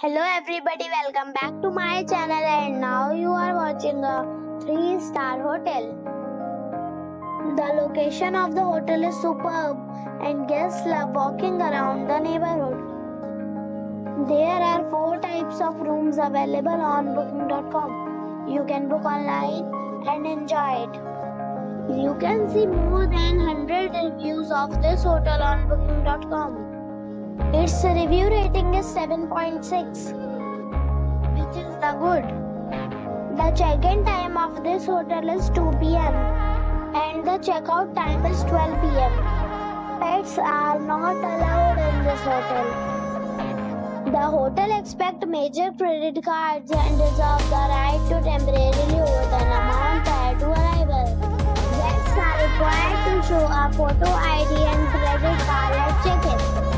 Hello everybody, welcome back to my channel and now you are watching a 3 star hotel. The location of the hotel is superb and guests love walking around the neighborhood. There are 4 types of rooms available on booking.com. You can book online and enjoy it. You can see more than 100 reviews of this hotel on booking.com. Its review rating is 7.6, which is the good. The check-in time of this hotel is 2 p.m. and the checkout time is 12 p.m. Pets are not allowed in this hotel. The hotel expects major credit cards and reserves the right to temporarily hold an amount prior to arrival. Guests are required to show a photo ID and credit card at check-in.